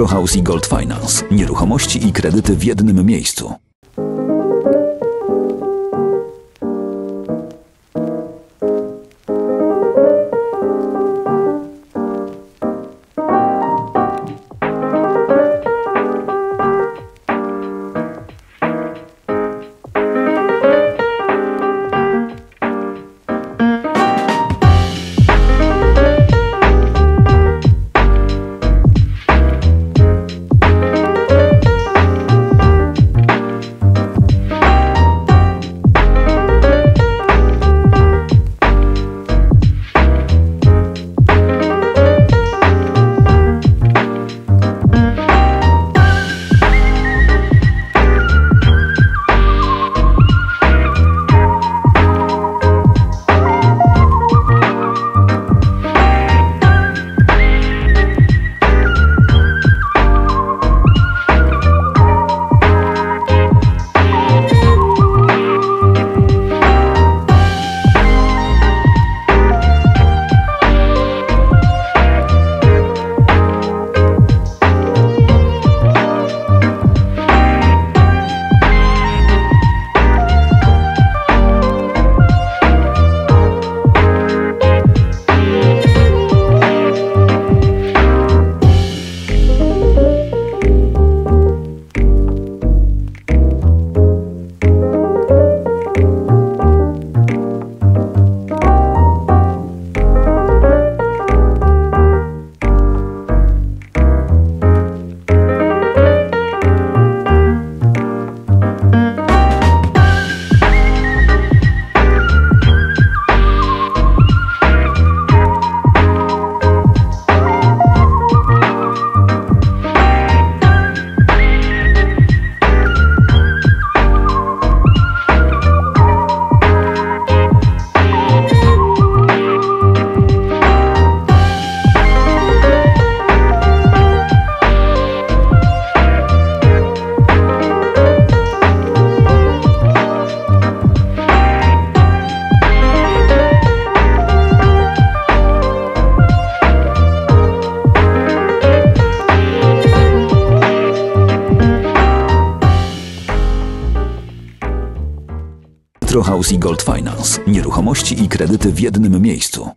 Metrohouse i Gold Finance. Nieruchomości i kredyty w jednym miejscu. Metrohouse i Gold Finance. Nieruchomości i kredyty w jednym miejscu.